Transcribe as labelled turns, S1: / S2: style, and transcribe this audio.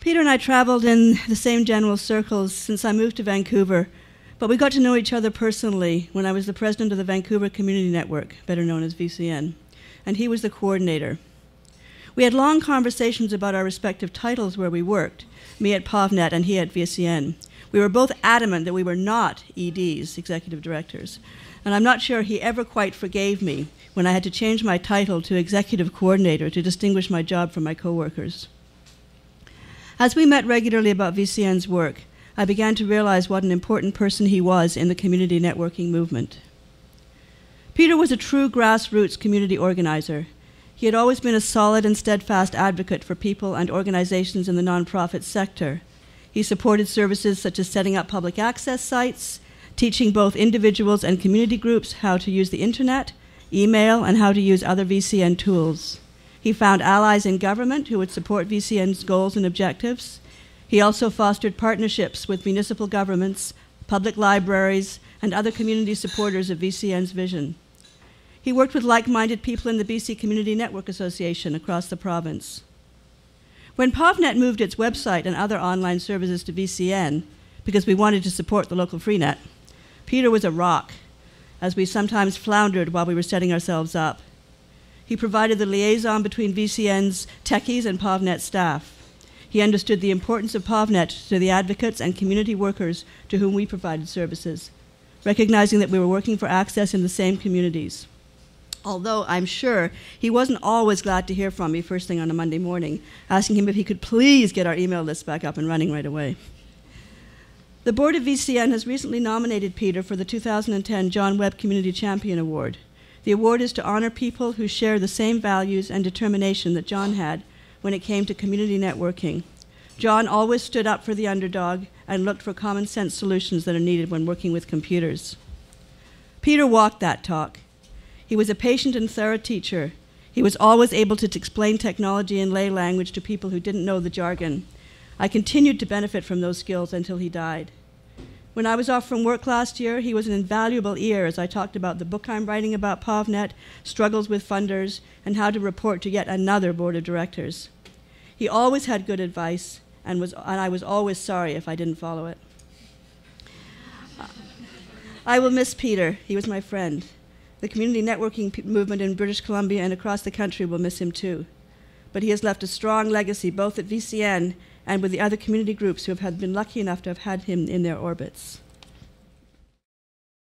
S1: Peter and I traveled in the same general circles since I moved to Vancouver, but we got to know each other personally when I was the president of the Vancouver Community Network, better known as VCN, and he was the coordinator. We had long conversations about our respective titles where we worked, me at PovNet and he at VCN. We were both adamant that we were not EDs, executive directors, and I'm not sure he ever quite forgave me when I had to change my title to executive coordinator to distinguish my job from my coworkers. As we met regularly about VCN's work, I began to realize what an important person he was in the community networking movement. Peter was a true grassroots community organizer. He had always been a solid and steadfast advocate for people and organizations in the nonprofit sector. He supported services such as setting up public access sites, teaching both individuals and community groups how to use the internet, email, and how to use other VCN tools. He found allies in government who would support VCN's goals and objectives. He also fostered partnerships with municipal governments, public libraries, and other community supporters of VCN's vision. He worked with like minded people in the BC Community Network Association across the province. When PovNet moved its website and other online services to VCN, because we wanted to support the local freenet, Peter was a rock, as we sometimes floundered while we were setting ourselves up. He provided the liaison between VCN's techies and PovNet staff. He understood the importance of PovNet to the advocates and community workers to whom we provided services, recognizing that we were working for access in the same communities. Although I'm sure he wasn't always glad to hear from me first thing on a Monday morning, asking him if he could please get our email list back up and running right away. The board of VCN has recently nominated Peter for the 2010 John Webb Community Champion Award. The award is to honor people who share the same values and determination that John had when it came to community networking. John always stood up for the underdog and looked for common sense solutions that are needed when working with computers. Peter walked that talk. He was a patient and thorough teacher. He was always able to explain technology in lay language to people who didn't know the jargon. I continued to benefit from those skills until he died. When I was off from work last year, he was an invaluable ear as I talked about the book I'm writing about PovNet, struggles with funders, and how to report to yet another board of directors. He always had good advice, and, was, and I was always sorry if I didn't follow it. I will miss Peter. He was my friend. The community networking movement in British Columbia and across the country will miss him too. But he has left a strong legacy both at VCN and with the other community groups who have had been lucky enough to have had him in their orbits.